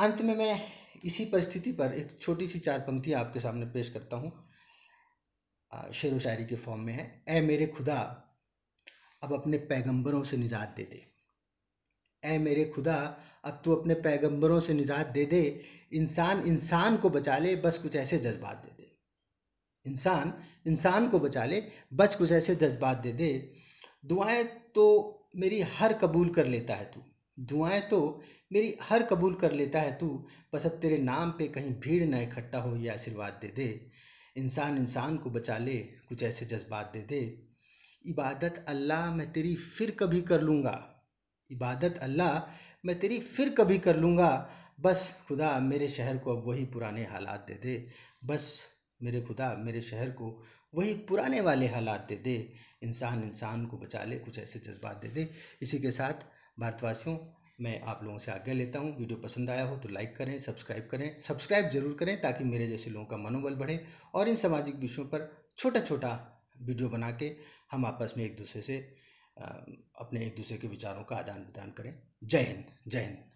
अंत में मैं इसी परिस्थिति पर एक छोटी सी चार पंक्तियाँ आपके सामने पेश करता हूँ। शेर व शायरी के फॉर्म में है। ए मेरे खुदा, अब अपने पैगंबरों से निजात दे दे। ए मेरे खुदा, अब तू अपने पैगंबरों से निजात दे दे। इंसान इंसान को बचा ले, बस कुछ ऐसे जज्बात दे दे। इंसान इंसान को बचा ले, बस कुछ ऐसे जज्बात दे दे। दुआएँ तो मेरी हर कबूल कर लेता है तू। दुआएँ तो मेरी हर कबूल कर लेता है तू, बस अब तेरे नाम पे कहीं भीड़ न इकट्ठा हो ये आशीर्वाद दे दे। इंसान इंसान को बचा ले, कुछ ऐसे जज्बात दे दे। इबादत अल्लाह मैं तेरी फिर कभी कर लूँगा। इबादत अल्लाह मैं तेरी फिर कभी कर लूँगा। बस खुदा मेरे शहर को अब वही पुराने हालात दे दे। बस मेरे खुदा मेरे शहर को वही पुराने वाले हालात दे दे। इंसान इंसान को बचा ले, कुछ ऐसे जज्बात दे दे। इसी के साथ भारतवासियों, मैं आप लोगों से आज्ञा लेता हूँ। वीडियो पसंद आया हो तो लाइक करें, सब्सक्राइब करें, सब्सक्राइब ज़रूर करें ताकि मेरे जैसे लोगों का मनोबल बढ़े और इन सामाजिक विषयों पर छोटा छोटा वीडियो बना के हम आपस में एक दूसरे से अपने एक दूसरे के विचारों का आदान प्रदान करें। जय हिंद जय हिंद।